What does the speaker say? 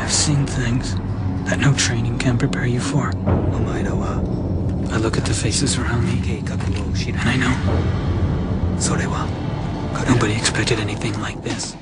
I've seen things that no training can prepare you for. お前らは I look at the faces around me, and I know それは nobody expected anything like this.